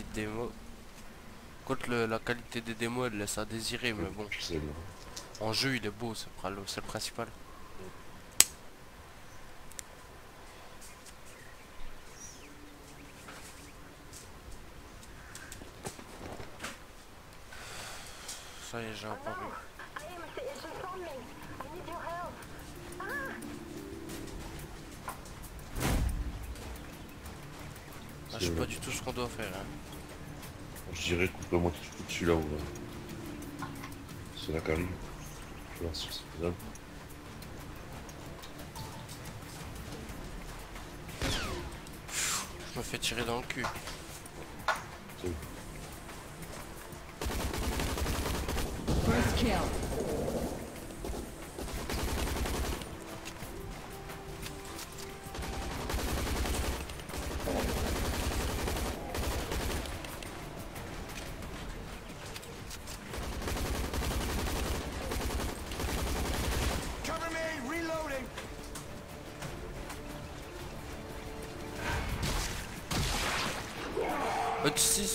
petite démo. Quoique le- la qualité des démos elle laisse à désirer, mais bon. En jeu il est beau, c'est le principal. Ça y est, j'ai apparu. I am a citizen from me. I need your help. Ah, je sais pas du tout ce qu'on doit faire. hein. Je dirais coupe-moi qui fout dessus là où. C'est là qu'arrive. Je vais voir si c'est faisable. Je me fais tirer dans le cul. First kill.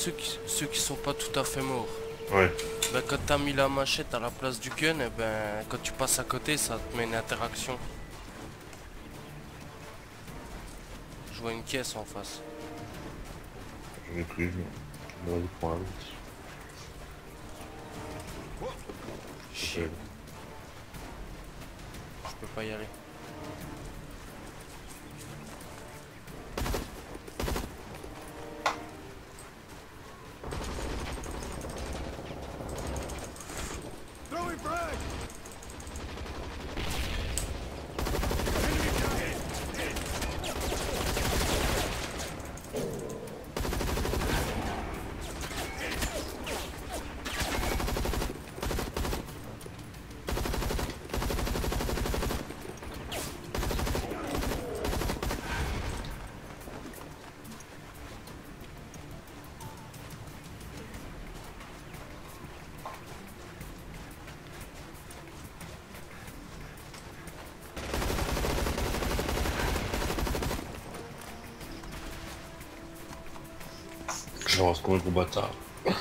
Ceux qui, ceux qui sont pas tout à fait morts. Ouais. Bah, quand t'as mis la machette à la place du gun, et ben, quand tu passes à côté, ça te met une interaction. Je vois une caisse en face. J'en ai plus. Je vais prendre je peux pas y aller. Je vais combien de bâtard. Ouais.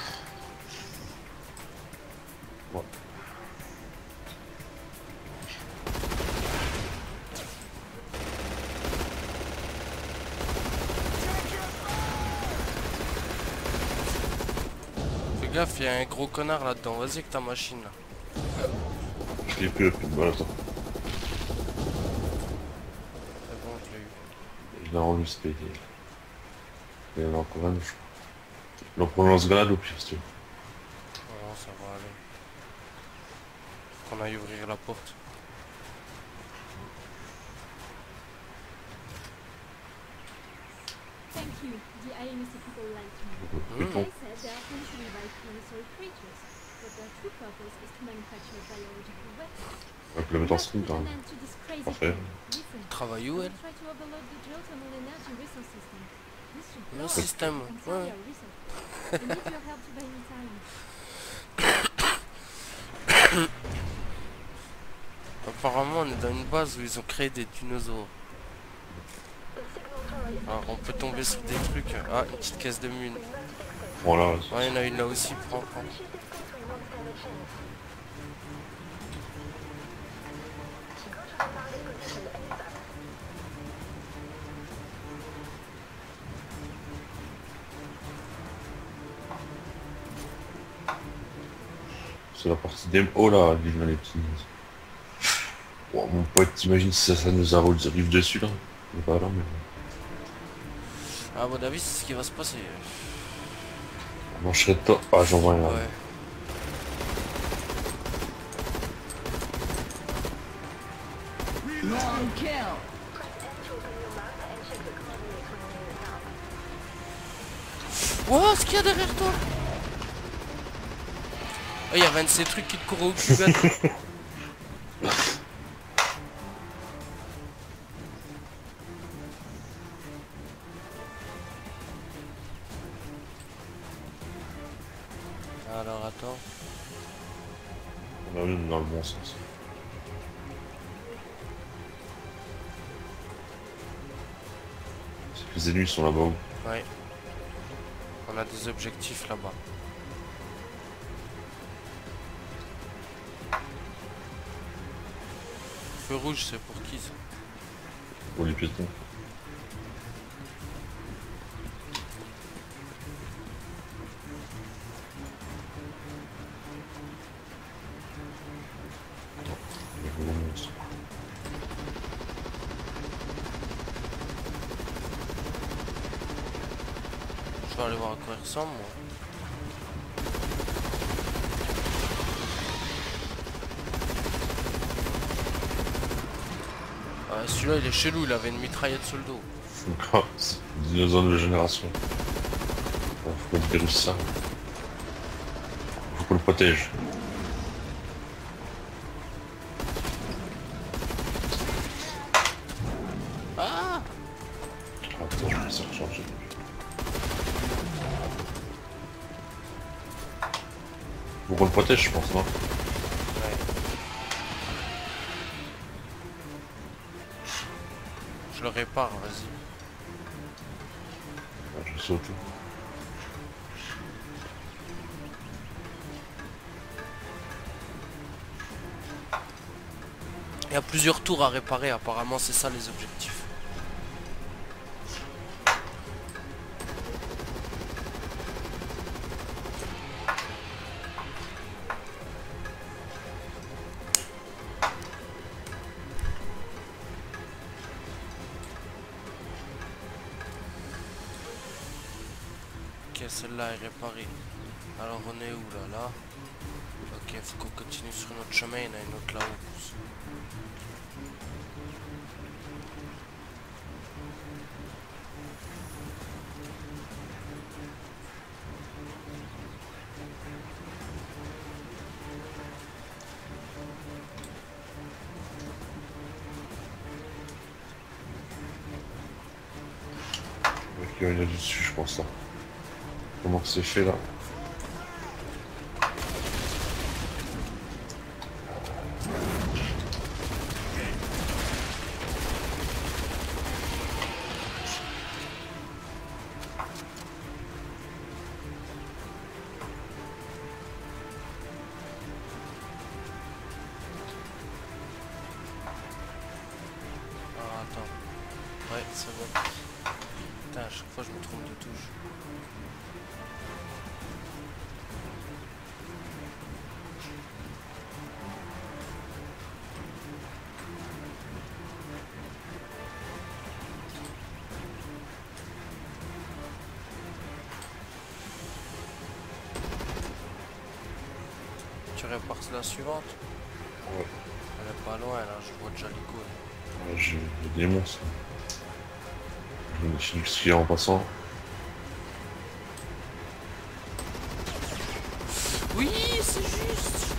Fais gaffe, il y a un gros connard là-dedans. Vas-y avec ta machine là. Je l'ai plus, plus de balle, attends. C'est bon, je l'ai eu. Je l'ai rendu ce pété. Il y en a encore un, je crois. On prend lance-grenade au pire, si tu veux. Non, ça va aller. Faut qu'on aille ouvrir la porte. Thank you. The IMC people like me. Béton. They said they are potentially like dinosaur creatures, but their true purpose is to manufacture biological weapons. On peut le mettre en Parfait. Travaille où we elle Le système, ouais. Apparemment, on est dans une base où ils ont créé des dinosaures. Alors, on peut tomber sur des trucs. Ah, une petite caisse de mine. Voilà. Ouais, il y en a une là aussi. Prends, prends. C'est la partie d'M. Oh là, les petits. Oh, mon pote, t'imagines si ça, ça nous arrive dessus là On pas là, mais. À mon avis, c'est ce qui va se passer. On mangerait de toi. Ah, j'en vois un là. Ouais. Wow, ce qu'il y a derrière toi? Il y de ces trucs qui te courait au cul. Alors, attends. On a une dans le bon sens. C'est que les ennemis sont là-bas. Ouais. On a des objectifs là-bas. Feu rouge, c'est pour qui ça Pour les piétons. Je vais aller voir à quoi il ressemble moi. Ah, celui-là il est chelou, il avait une mitraillette sur le dos. Dinosaure de génération. Faut qu'on ça. Faut qu'on le protège. Ah. Faut qu'on le protège, je pense, non? Répare, vas-y. Ouais, Je saute. Il y a plusieurs tours à réparer, apparemment c'est ça les objectifs. Celle-là est réparée. Alors on est où là Là? Ok, faut qu'on continue sur notre chemin, il y en a une. C'est fait, là. Ouais, c'est bon. Putain, à chaque fois je me trompe de touche. Suivante Ouais. Elle est pas loin là, je vois déjà les couilles. Ouais, J'ai des monstres. Je me suis dit en passant. Oui, c'est juste.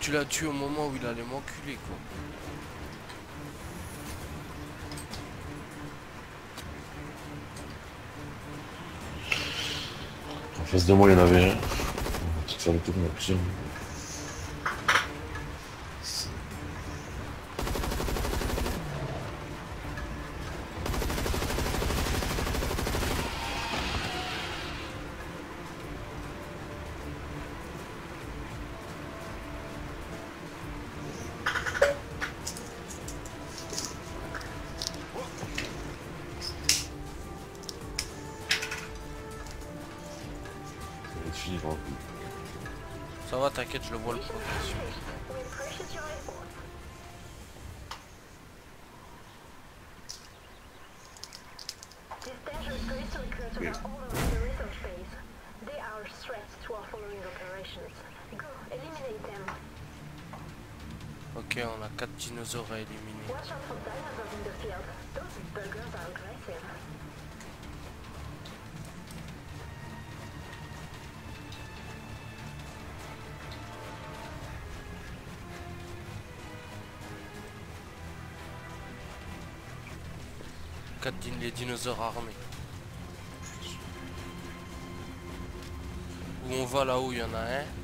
Tu l'as tué au moment où il allait m'enculer quoi. En face de moi, il y en avait un. Le are aggressive. Quatre les dinosaures armés. Où on va là-haut, il y en a un.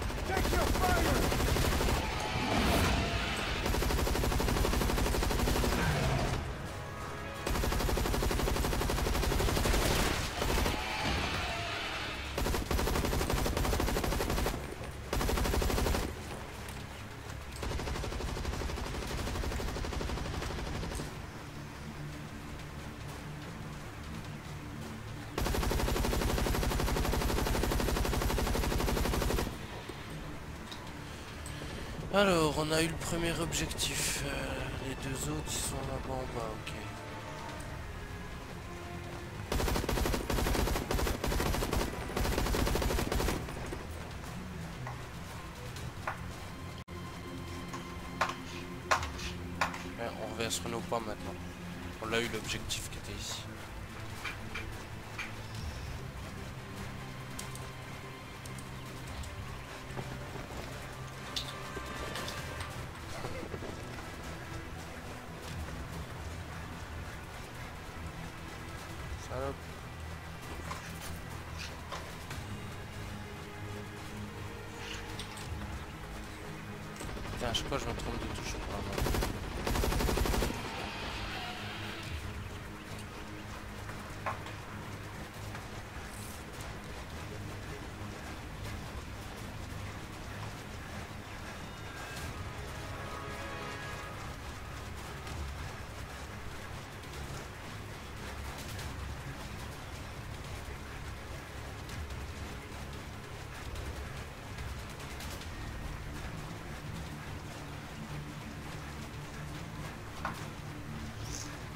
Take your fire! Alors, on a eu le premier objectif. euh, les deux autres, sont là-bas en bas, ok. À chaque fois je me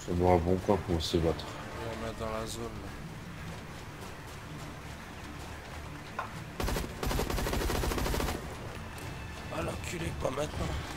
Ça me un bon coin pour se battre. Et on est dans la zone. Ah l'enculé, pas maintenant.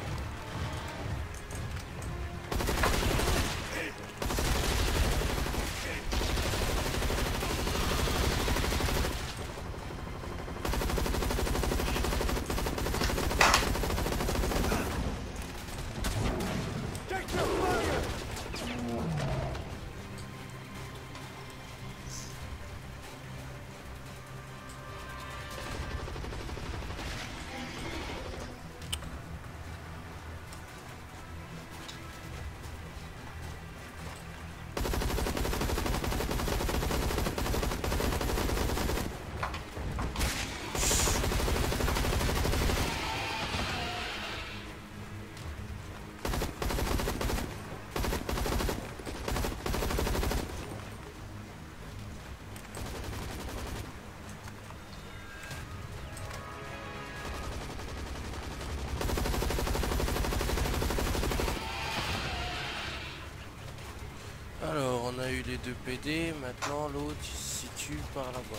Les deux PD, maintenant l'autre se situe par là-bas.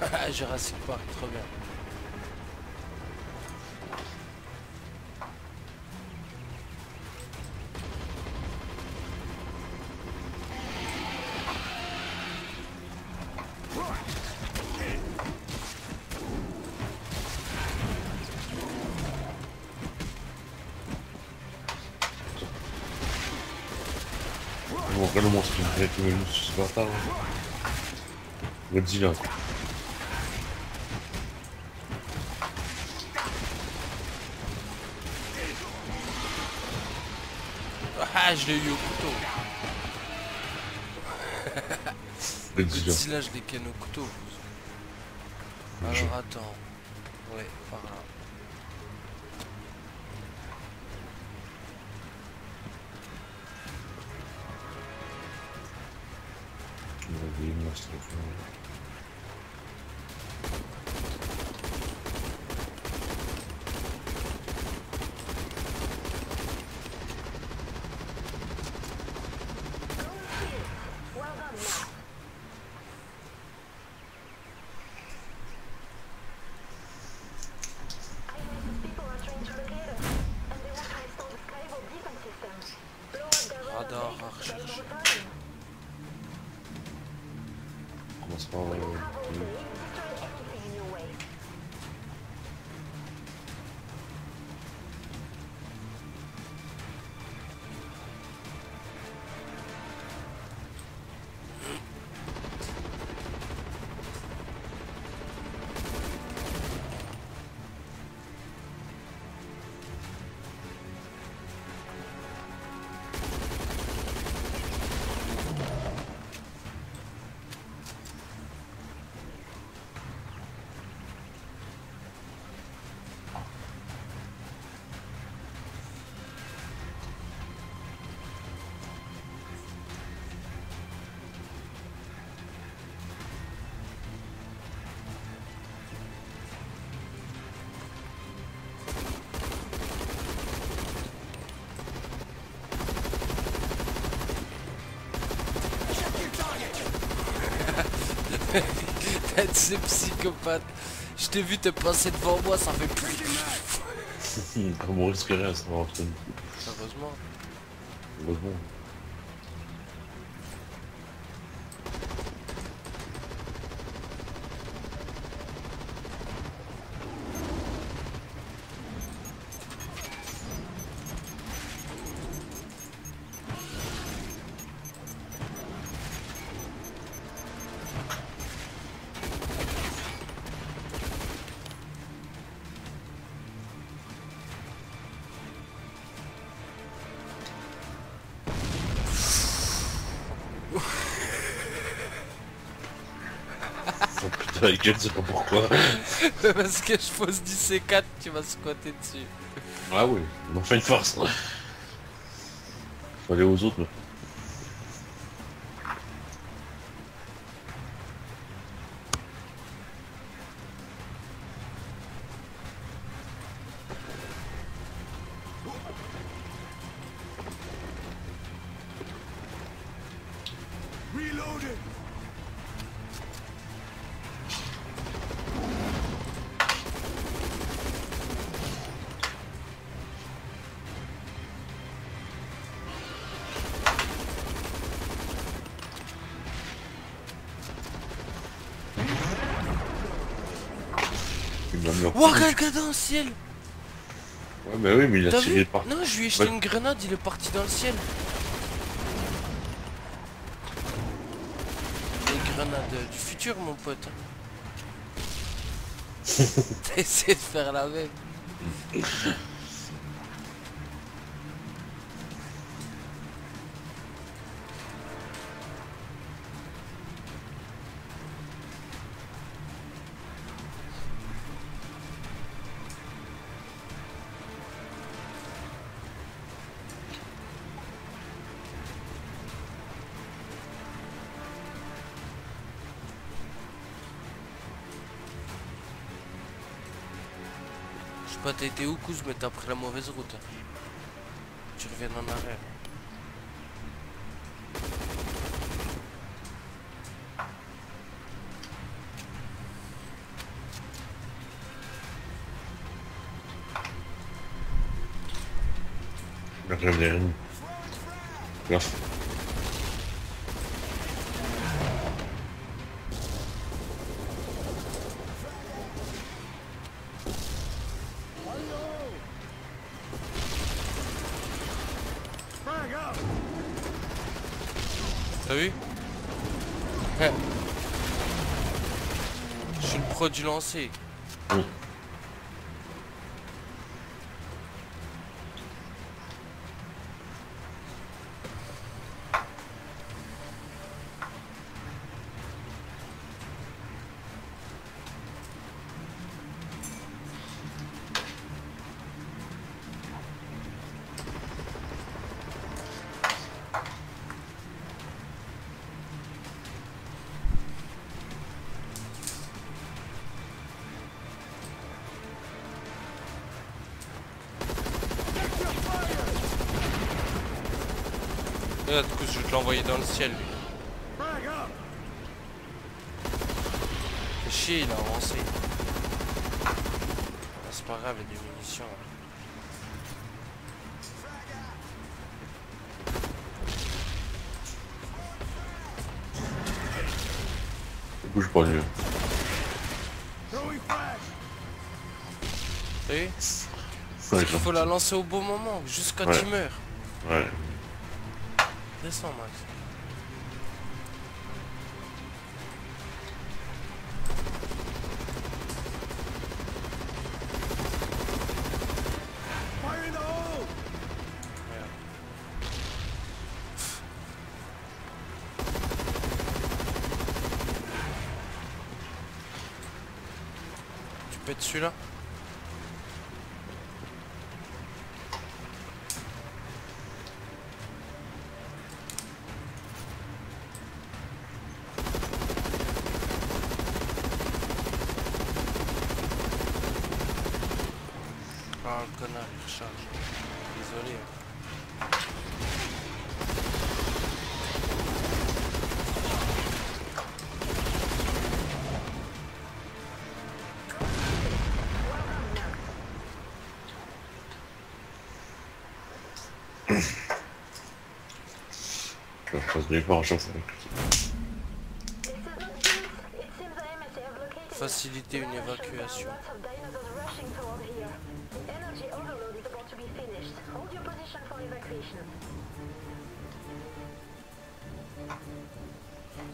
Jurassic Park, trop bien. Bon, regarde le monstre qui me fait me sur ce bâtard. Godzilla. quoi. Ah, je l'ai eu au couteau. Godzilla. Godzilla, je l'ai ken au couteau. Alors attends. Ouais, par là. On va oublier le monstre. Tête ce psychopathe. Je t'ai vu te passer devant moi, ça fait plus. Comment rien, ça va rentrer. Heureusement. Heureusement. Gueule, c'est pas pourquoi. Parce que je pose du C4, tu vas squatter dessus. Ah oui, on en fait une farce. Faut aller aux autres, là. Dans le ciel Ouais, mais oui, mais il a tiré par... Non, je lui ai jeté Ouais. une grenade, il est parti dans le ciel. Les grenades euh, du futur, mon pote. Essayé de faire la même. t'as été où, Kouz, mais t'as pris la mauvaise route. Tu reviens en arrière. Il a du lancer. Oui. Regarde, Kouz, je vais te l'envoyer dans le ciel, lui. Fait chier, il a avancé. Ah, c'est pas grave, il y a des munitions. hein. bouge pas. Et Ouais, il faut la lancer au bon moment, jusqu'à Ouais. tu meurs. ouais. Descends Max. Tu pètes celui-là Ah le connard il recharge. Désolé. hein. Je fasse des efforts à chaque fois. This is not peace. It seems the MSA have located Faciliter une évacuation. Lots of dinosaurs rushing toward here. Energy overload is about position for evacuation.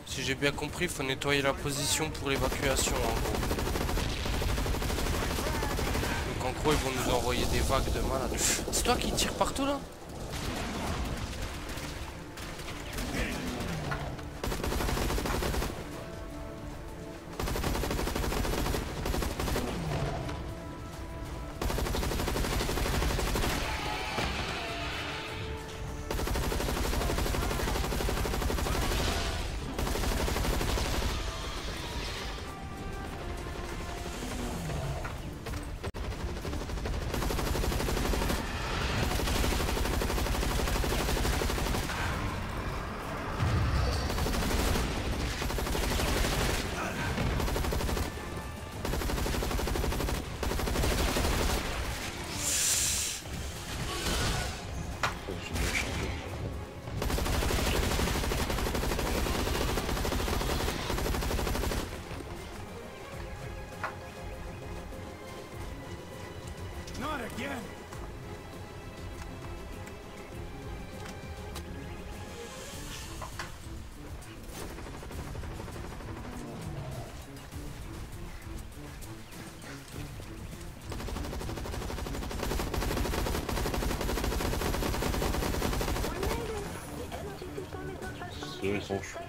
Si j'ai bien compris, faut nettoyer la position pour l'évacuation en gros. Donc en gros ils vont nous envoyer des vagues de malades. C'est toi qui tires partout là? Ceux responding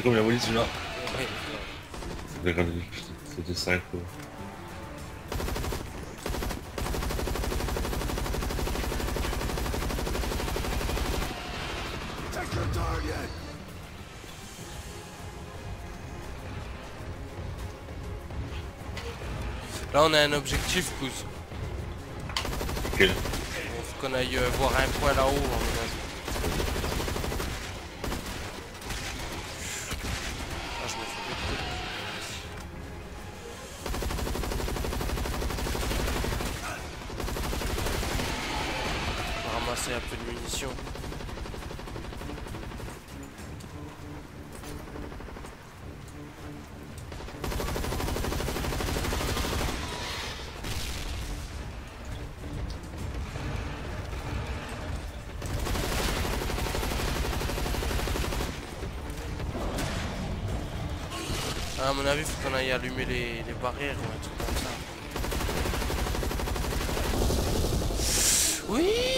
C'est combien volé celui-là Ouais. C'était C'était 5 quoi. Là on a un objectif Kouz. Quel Il faut qu'on aille euh, voir un point là-haut ramasser un peu de munitions. Ah, À mon avis, faut qu'on aille allumer les, les barrières ou un truc comme ça. Oui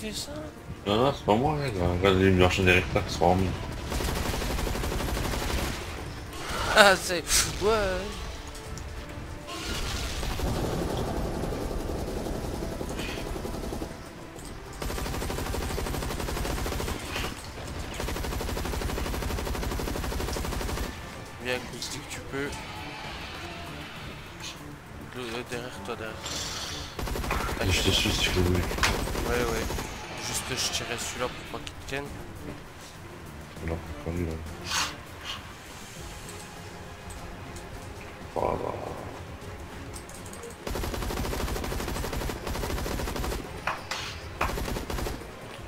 Ça Non, non, c'est pas moi, hein, regarde, les marchands des recteurs qui sont en mine. Ah, c'est... Ouais. Viens, Acoustique, tu peux. Le- derrière toi, derrière je te suis si tu veux. Ouais, ouais. Juste, je tirais celui-là pour pas qu'il tienne. Voilà.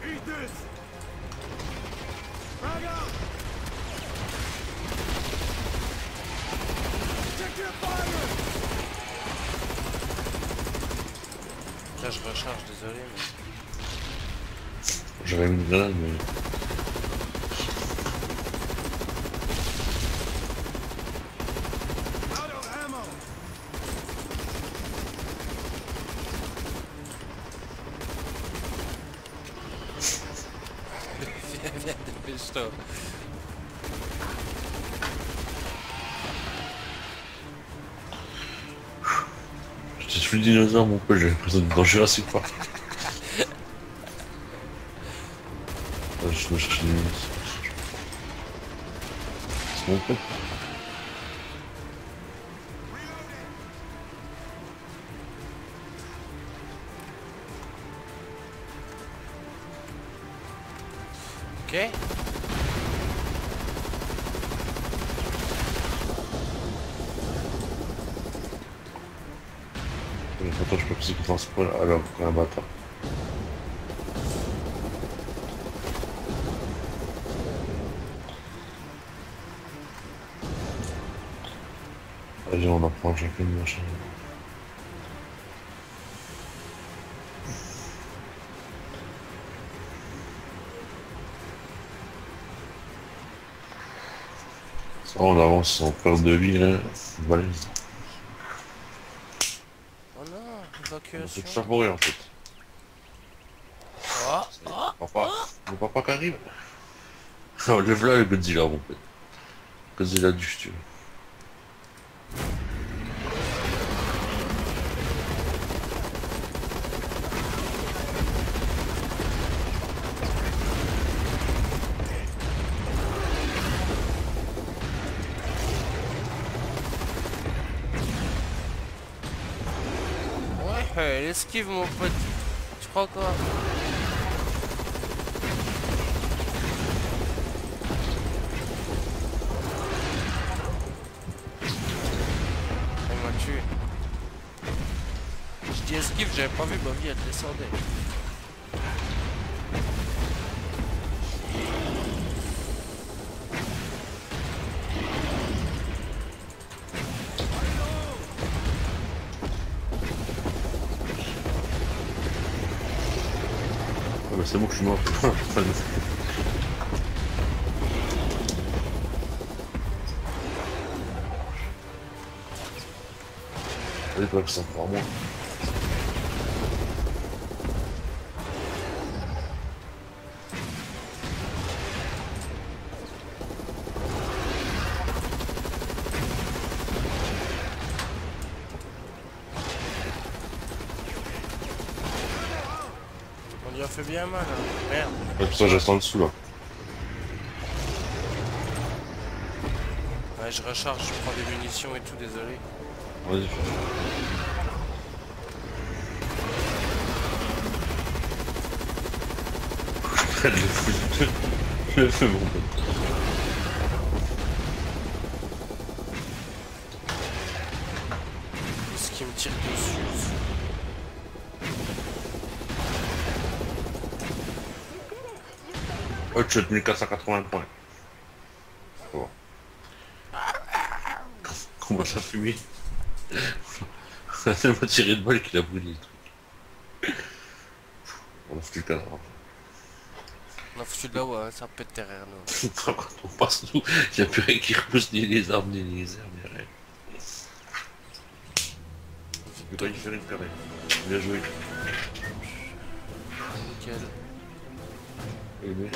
Eat this! Frag out! Check your fire! Là, je recharge, désolé, mais... J'avais mis une grenade, mais... Out of ammo! Viens, Je te suis le dinosaure, mon pote, j'ai l'impression d'être dans Jurassic Park. Je dois chercher une. C'est mon pote. Allez, on en prend chacun une machin. Ça, on avance sans perte de vie, là. Balèze. Oh non, On évacuation. peut tout ça pour rien, en fait. Oh, Papa, le papa qui arrive. Oh, lève là le Godzilla, mon pote. Godzilla du futur. Ouais, elle esquive mon pote. Tu crois quoi? Elle m'a tué. Je dis esquive, j'avais pas vu ma vie, elle descendait. C'est bon que je suis mort. Allez, toi, que ça prend moi. Mal, hein. Merde. Ouais, pour ça, je reste en dessous, là. Ouais, je recharge, je prends des munitions et tout, désolé. Vas-y, fais. Le feu. Le feu, mon pote. Hotshot 1480 points. Bon. Comment ça fumer Ça m'a tiré de balle qu'il a brûlé le truc. On a foutu le cadavre. On a foutu de là-haut, hein, ça pète derrière nous. Quand on passe nous, il n'y a plus rien qui repousse ni les arbres ni les herbes, ni rien. Toi, il fait une carré. Bien joué. Nickel. Eh ben,